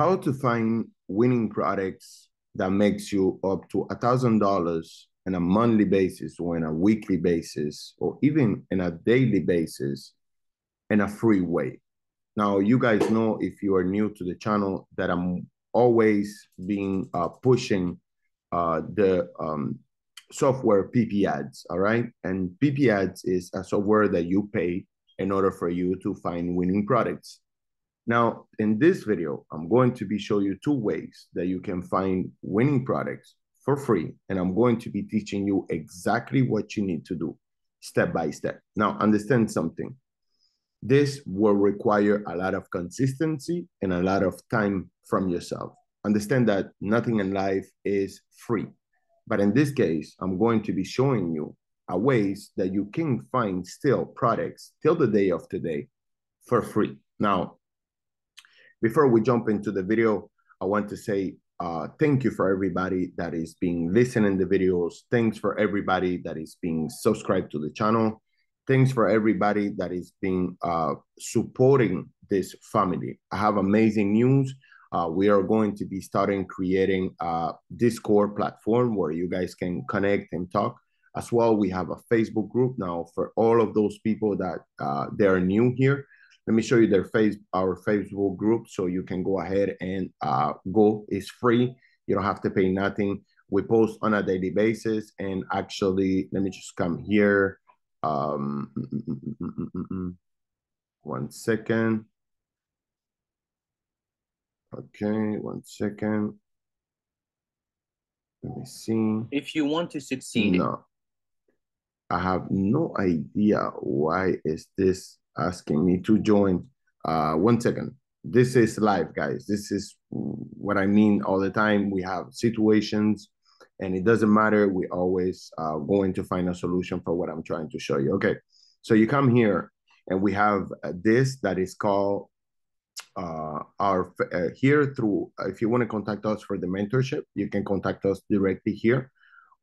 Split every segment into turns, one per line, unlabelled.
how to find winning products that makes you up to a thousand dollars on a monthly basis or on a weekly basis or even in a daily basis in a free way? Now you guys know if you are new to the channel that i'm always being uh, pushing uh, the um, software PiPiAds all right? And PiPiAds is a software that you pay in order for you to find winning products now, in this video, I'm going to be showing you two ways that you can find winning products for free. And I'm going to be teaching you exactly what you need to do step by step. Now, understand something. This will require a lot of consistency and a lot of time from yourself. Understand that nothing in life is free. But in this case, I'm going to be showing you a ways that you can find still products till the day of today for free. Now, before we jump into the video, I want to say uh, thank you for everybody that is being listening the videos. Thanks for everybody that is being subscribed to the channel. Thanks for everybody that is being uh, supporting this family. I have amazing news. Uh, we are going to be starting creating a Discord platform where you guys can connect and talk. As well, we have a Facebook group now for all of those people that uh, they are new here let me show you their face, our Facebook group, so you can go ahead and uh, go. It's free. You don't have to pay nothing. We post on a daily basis, and actually, let me just come here. Um, one second. Okay, one second. Let me see.
If you want to succeed.
No. I have no idea why is this asking me to join. Uh, one second. This is live, guys. This is what I mean all the time. We have situations, and it doesn't matter. We always uh, going to find a solution for what I'm trying to show you. Okay, so you come here, and we have uh, this that is called uh, our uh, here through. If you want to contact us for the mentorship, you can contact us directly here,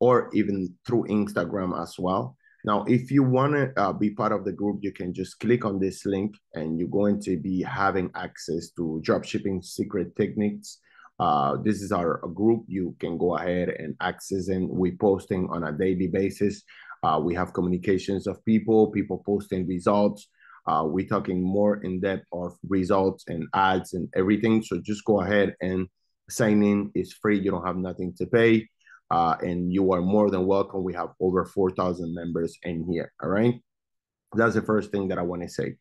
or even through Instagram as well. Now, if you want to uh, be part of the group, you can just click on this link and you're going to be having access to dropshipping secret techniques. Uh, this is our group. You can go ahead and access and we're posting on a daily basis. Uh, we have communications of people, people posting results. Uh, we're talking more in depth of results and ads and everything. So just go ahead and sign in. It's free. You don't have nothing to pay uh, and you are more than welcome. We have over 4,000 members in here. All right. That's the first thing that I want to say.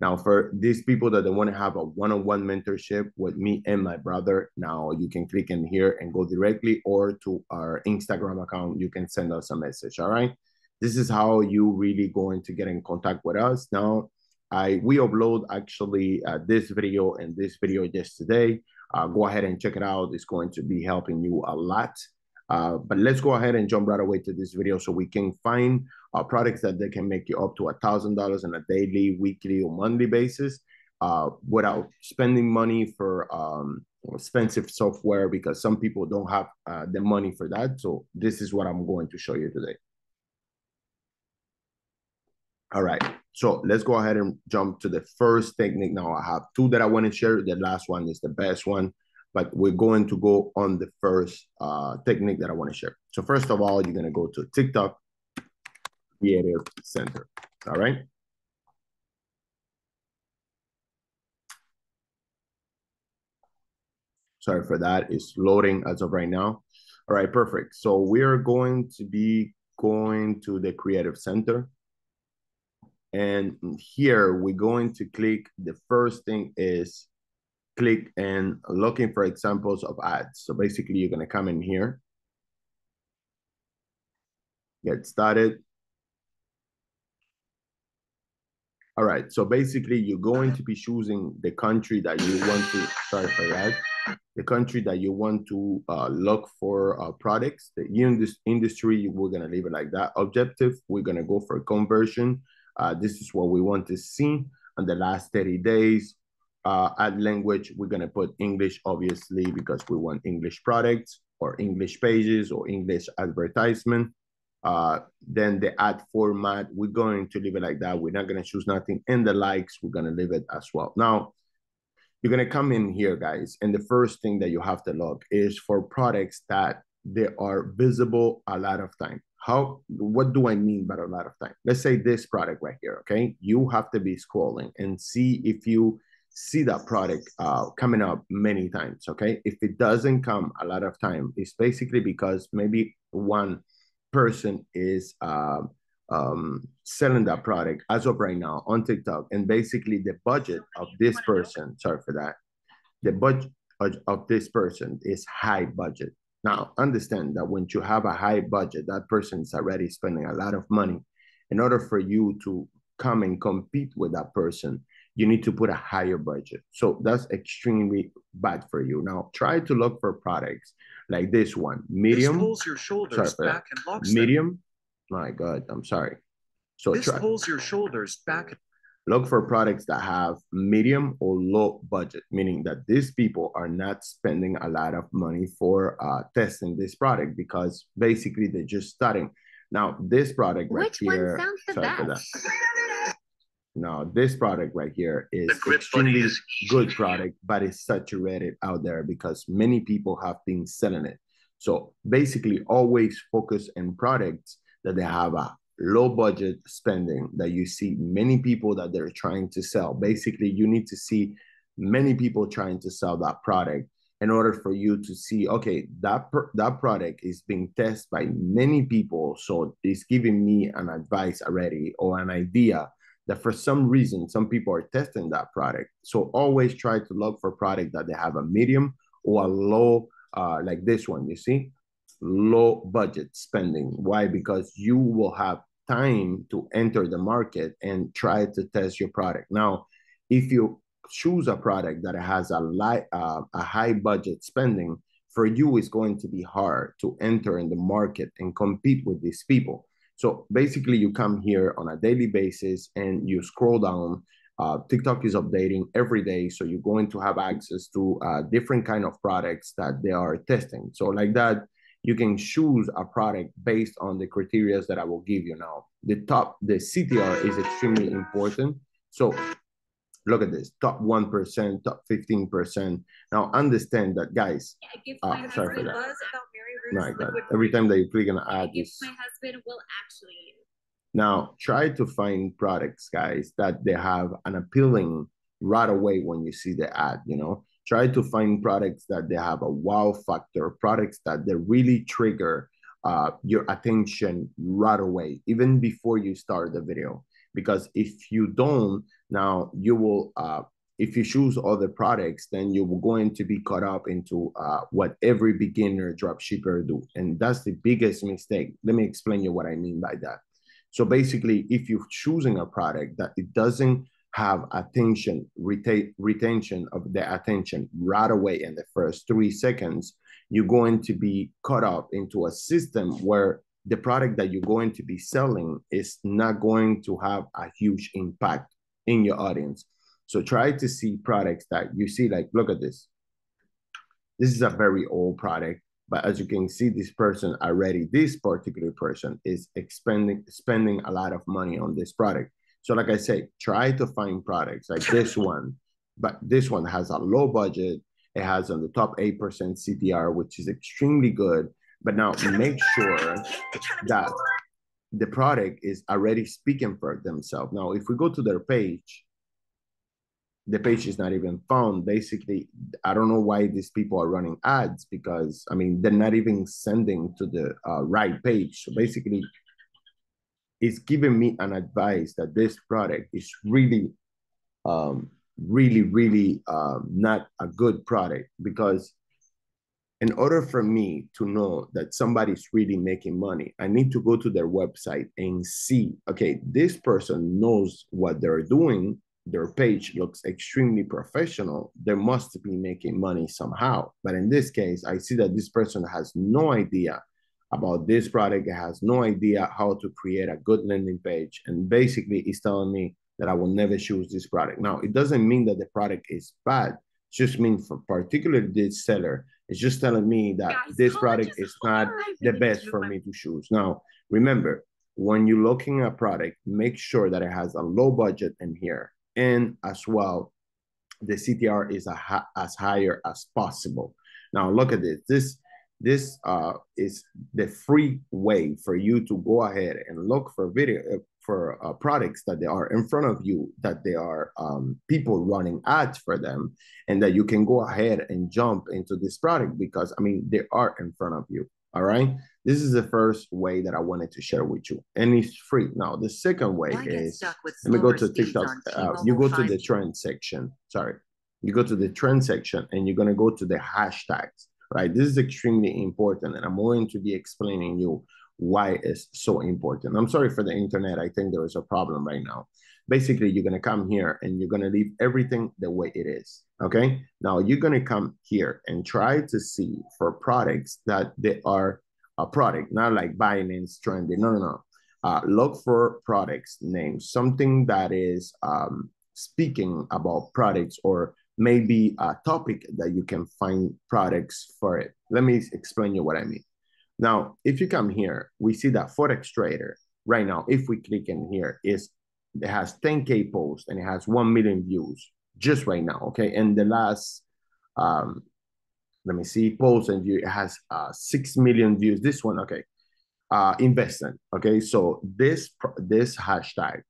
Now, for these people that they want to have a one on one mentorship with me and my brother, now you can click in here and go directly or to our Instagram account. You can send us a message. All right. This is how you really going to get in contact with us. Now, I we upload actually uh, this video and this video yesterday. Uh, go ahead and check it out. It's going to be helping you a lot. Uh, but let's go ahead and jump right away to this video so we can find uh, products that they can make you up to a thousand dollars on a daily, weekly, or monthly basis uh, without spending money for um, expensive software because some people don't have uh, the money for that. So this is what I'm going to show you today. All right, so let's go ahead and jump to the first technique. Now I have two that I want to share. The last one is the best one but we're going to go on the first uh, technique that I want to share. So first of all, you're going to go to TikTok Creative Center. All right. Sorry for that. It's loading as of right now. All right, perfect. So we're going to be going to the Creative Center. And here we're going to click, the first thing is click and looking for examples of ads. So basically you're gonna come in here, get started. All right, so basically you're going to be choosing the country that you want to, sorry for that, the country that you want to uh, look for uh, products. The industry, we're gonna leave it like that. Objective, we're gonna go for conversion. Uh, this is what we want to see in the last 30 days uh, add language, we're gonna put English, obviously, because we want English products or English pages or English advertisement. Uh, then the ad format, we're going to leave it like that. We're not gonna choose nothing. And the likes, we're gonna leave it as well. Now, you're gonna come in here, guys, and the first thing that you have to look is for products that they are visible a lot of time. How? What do I mean by a lot of time? Let's say this product right here. Okay, you have to be scrolling and see if you see that product uh, coming up many times. Okay, if it doesn't come a lot of time, it's basically because maybe one person is uh, um, selling that product as of right now on TikTok, and basically the budget of this person, sorry for that, the budget of this person is high budget. Now, understand that when you have a high budget, that person is already spending a lot of money. In order for you to come and compete with that person, you need to put a higher budget. So that's extremely bad for you. Now, try to look for products like this one, medium. This
pulls your shoulders back and locks
medium. Them my God, I'm sorry.
So this try, pulls your shoulders back.
Look for products that have medium or low budget, meaning that these people are not spending a lot of money for uh, testing this product because basically they're just starting. Now, this product right Which here. sounds the best? Now, this product right here is extremely is good product, but it's saturated out there because many people have been selling it. So basically, always focus on products that they have a low budget spending that you see many people that they're trying to sell. Basically you need to see many people trying to sell that product in order for you to see okay that that product is being tested by many people. So it's giving me an advice already or an idea that for some reason some people are testing that product so always try to look for product that they have a medium or a low uh, like this one you see low budget spending. Why? Because you will have time to enter the market and try to test your product. Now, if you choose a product that has a, light, uh, a high budget spending, for you it's going to be hard to enter in the market and compete with these people. So basically, you come here on a daily basis and you scroll down. Uh, TikTok is updating every day, so you're going to have access to uh, different kind of products that they are testing. So like that, you can choose a product based on the criteria that I will give you now. The top, the CTR is extremely important. So look at this, top 1%, top 15%. Now understand that guys,
yeah, uh, sorry for that.
My God. Every time that you click on add this.
My husband will actually.
Now try to find products, guys, that they have an appealing right away when you see the ad, you know, try to find products that they have a wow factor, products that they really trigger uh, your attention right away, even before you start the video. Because if you don't, now you will, uh, if you choose other products, then you're going to be caught up into uh, what every beginner dropshipper do. And that's the biggest mistake. Let me explain you what I mean by that. So basically, if you're choosing a product that it doesn't have attention, retain, retention of the attention right away in the first three seconds, you're going to be caught up into a system where the product that you're going to be selling is not going to have a huge impact in your audience. So try to see products that you see, like, look at this. This is a very old product, but as you can see, this person already, this particular person is expending spending a lot of money on this product. So like I say, try to find products like this one, but this one has a low budget. It has on the top 8% CTR, which is extremely good. But now make sure that the product is already speaking for themselves. Now, if we go to their page, the page is not even found. Basically, I don't know why these people are running ads because I mean they're not even sending to the uh, right page. So basically, it's giving me an advice that this product is really, um, really, really um, not a good product because in order for me to know that somebody's really making money, I need to go to their website and see, okay, this person knows what they're doing. Their page looks extremely professional. They must be making money somehow. But in this case, I see that this person has no idea about this product. Has no idea how to create a good landing page. And basically, is telling me that I will never choose this product. Now, it doesn't mean that the product is bad. It just means for particularly this seller, it's just telling me that Guys, this product is not the best for me to choose. Now, remember, when you're looking at a product, make sure that it has a low budget in here. And as well, the CTR is a, as higher as possible. Now look at this. This this uh, is the free way for you to go ahead and look for video uh, for uh, products that they are in front of you, that there are um, people running ads for them, and that you can go ahead and jump into this product because I mean they are in front of you. All right. This is the first way that I wanted to share with you, and it's free. Now, the second way is let me go to TikTok. Uh, you go to the trend section. Sorry, you go to the trend section, and you're gonna go to the hashtags. Right. This is extremely important, and I'm going to be explaining you why it's so important. I'm sorry for the internet. I think there is a problem right now. Basically, you're gonna come here and you're gonna leave everything the way it is. Okay. Now you're gonna come here and try to see for products that they are a product, not like Binance trending. No, no, no. Uh, look for products names, something that is um, speaking about products or maybe a topic that you can find products for it. Let me explain you what I mean. Now, if you come here, we see that Forex Trader right now, if we click in here, is it has 10K posts and it has 1 million views just right now. Okay. And the last, um, let me see, post and view, it has uh, 6 million views. This one, okay. Uh, investment. Okay. So this, this hashtag,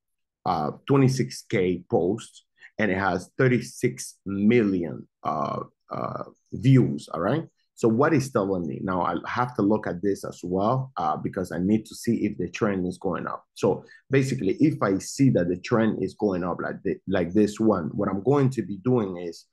uh, 26K posts and it has 36 million uh, uh, views. All right. So what is telling me now? I have to look at this as well uh, because I need to see if the trend is going up. So basically, if I see that the trend is going up like the, like this one, what I'm going to be doing is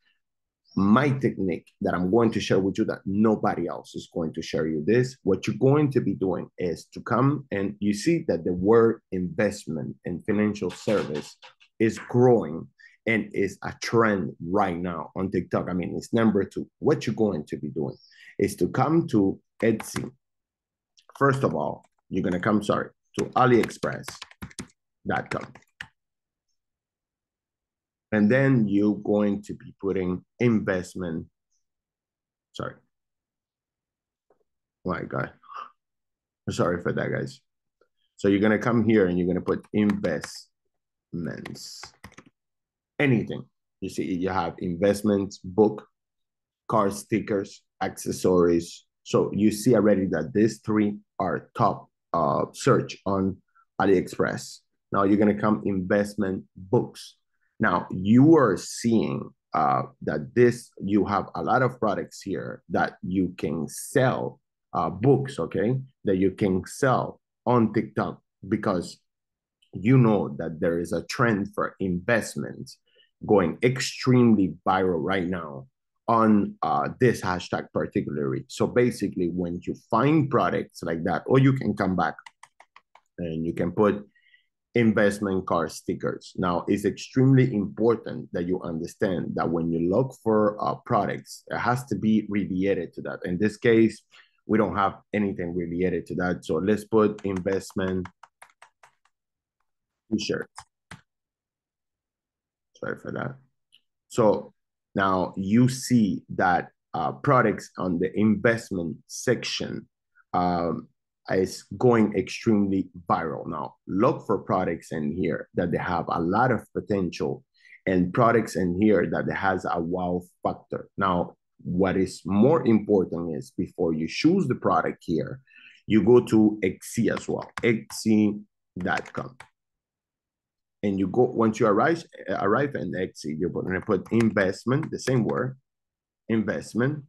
my technique that I'm going to share with you that nobody else is going to share you this. What you're going to be doing is to come and you see that the word investment and financial service is growing and is a trend right now on TikTok. I mean, it's number two. What you're going to be doing is to come to Etsy. First of all, you're going to come, sorry, to AliExpress.com. And then you're going to be putting investment. Sorry. Oh my God. Sorry for that, guys. So you're going to come here and you're going to put investments. Anything. You see, you have investments, book, car stickers, accessories. So you see already that these three are top uh, search on AliExpress. Now you're gonna come investment books. Now you are seeing uh, that this you have a lot of products here that you can sell uh, books, okay, that you can sell on TikTok because you know that there is a trend for investment going extremely viral right now on uh, this hashtag particularly. So basically, when you find products like that, or you can come back and you can put investment car stickers. Now, it's extremely important that you understand that when you look for uh, products, it has to be related to that. In this case, we don't have anything related to that. So let's put investment t-shirts. Sorry for that. So now you see that uh, products on the investment section um, is going extremely viral. Now look for products in here that they have a lot of potential and products in here that has a wow factor. Now, what is more important is before you choose the product here, you go to Etsy as well, Etsy.com and you go once you arrive arrive in Etsy, you're going to put investment, the same word, investment,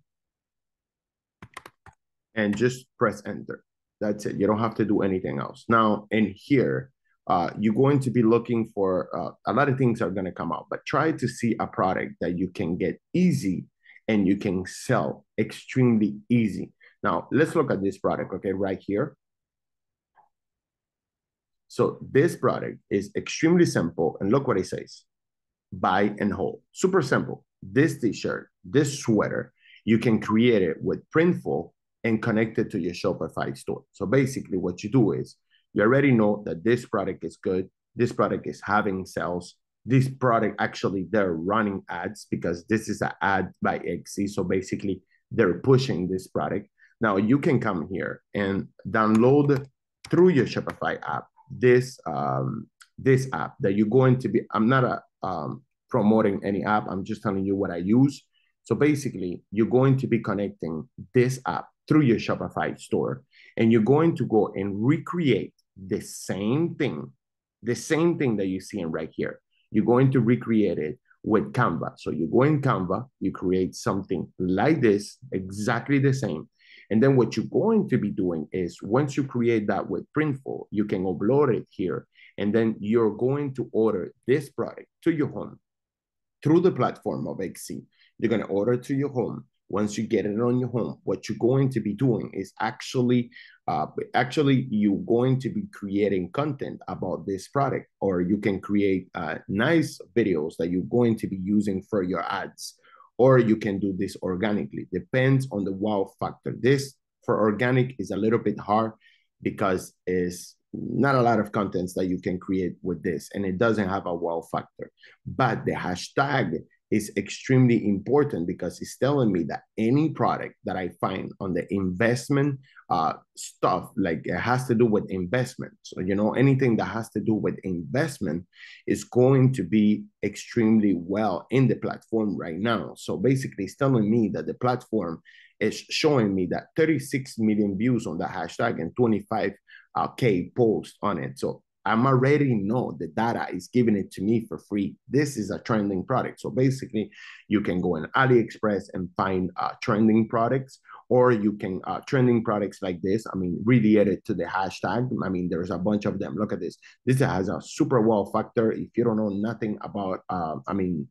and just press enter. That's it. You don't have to do anything else. Now in here, uh, you're going to be looking for uh, a lot of things are going to come out, but try to see a product that you can get easy and you can sell extremely easy. Now let's look at this product. Okay, right here. So this product is extremely simple. And look what it says, buy and hold. Super simple. This t-shirt, this sweater, you can create it with Printful and connect it to your Shopify store. So basically what you do is you already know that this product is good. This product is having sales. This product actually they're running ads because this is an ad by Etsy. So basically they're pushing this product. Now you can come here and download through your Shopify app this um, this app that you're going to be. I'm not a um, promoting any app. I'm just telling you what I use. So basically, you're going to be connecting this app through your Shopify store, and you're going to go and recreate the same thing, the same thing that you're seeing right here. You're going to recreate it with Canva. So you go in Canva, you create something like this, exactly the same. And then what you're going to be doing is once you create that with Printful, you can upload it here. And then you're going to order this product to your home through the platform of Etsy. You're going to order to your home. Once you get it on your home, what you're going to be doing is actually, uh, actually you're going to be creating content about this product, or you can create uh, nice videos that you're going to be using for your ads, or you can do this organically. Depends on the wow factor. This for organic is a little bit hard because it's not a lot of contents that you can create with this and it doesn't have a wow factor but the hashtag is extremely important because it's telling me that any product that I find on the investment uh, stuff, like it has to do with investment. So, you know, anything that has to do with investment is going to be extremely well in the platform right now. So basically, it's telling me that the platform is showing me that 36 million views on the hashtag and 25 uh, posts on it. So I'm already know the data is giving it to me for free. This is a trending product. So basically, you can go in AliExpress and find uh, trending products, or you can uh, trending products like this. I mean, really it to the hashtag. I mean, there's a bunch of them. Look at this. This has a super wow factor. If you don't know nothing about, uh, I mean,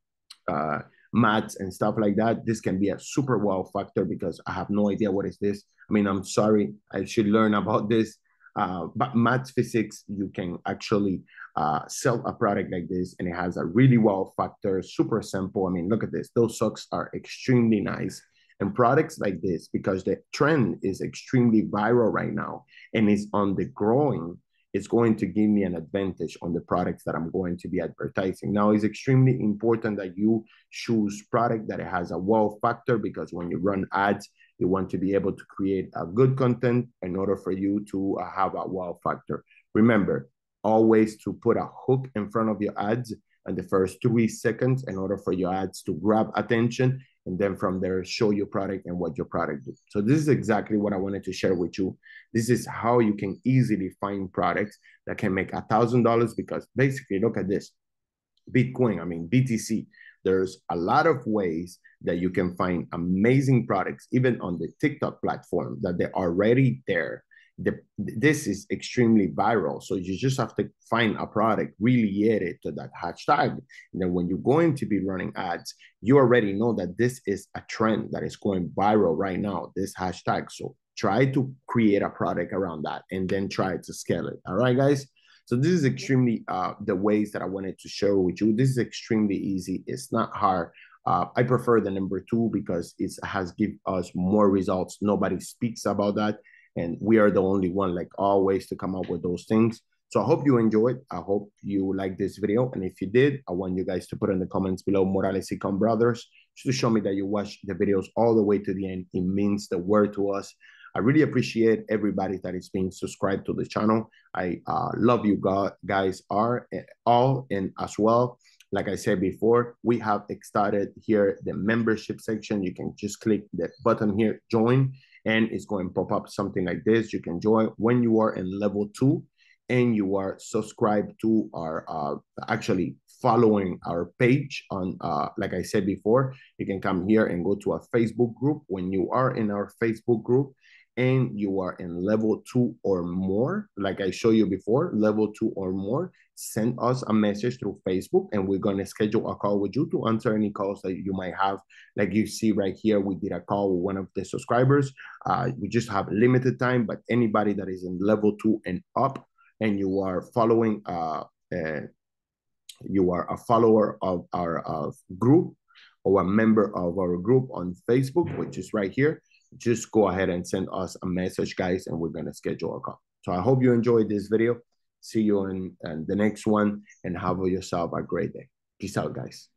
uh, mats and stuff like that, this can be a super wow factor because I have no idea what is this. I mean, I'm sorry. I should learn about this uh, but math physics, you can actually uh, sell a product like this and it has a really wow factor, super simple. I mean, look at this. Those socks are extremely nice. And products like this, because the trend is extremely viral right now and is on the growing, it's going to give me an advantage on the products that I'm going to be advertising. Now, it's extremely important that you choose product that has a wow factor because when you run ads, you want to be able to create a good content in order for you to uh, have a wow factor. Remember, always to put a hook in front of your ads in the first three seconds in order for your ads to grab attention and then from there show your product and what your product does. So this is exactly what I wanted to share with you. This is how you can easily find products that can make a thousand dollars because basically look at this. Bitcoin, I mean BTC, there's a lot of ways that you can find amazing products, even on the TikTok platform, that they're already there. The, this is extremely viral. So you just have to find a product, really add it to that hashtag. And then when you're going to be running ads, you already know that this is a trend that is going viral right now, this hashtag. So try to create a product around that and then try to scale it. All right, guys. So this is extremely uh, the ways that I wanted to share with you. This is extremely easy. It's not hard. Uh, I prefer the number two because it has give us more results. Nobody speaks about that. And we are the only one, like always, to come up with those things. So I hope you enjoyed. I hope you like this video. And if you did, I want you guys to put in the comments below Morales Ecom Brothers to show me that you watched the videos all the way to the end. It means the word to us. I really appreciate everybody that is being subscribed to the channel. I uh, love you guys are eh, all and as well. Like I said before, we have started here the membership section. You can just click the button here, join, and it's going to pop up something like this. You can join when you are in level two and you are subscribed to our uh, actually following our page on uh, like i said before you can come here and go to a facebook group when you are in our facebook group and you are in level two or more, like I showed you before, level two or more, send us a message through Facebook and we're going to schedule a call with you to answer any calls that you might have. Like you see right here, we did a call with one of the subscribers. Uh, we just have limited time, but anybody that is in level two and up and you are following, uh, uh you are a follower of our uh, group or a member of our group on Facebook, which is right here just go ahead and send us a message, guys, and we're going to schedule a call. So I hope you enjoyed this video. See you in, in the next one and have yourself a great day. Peace out, guys.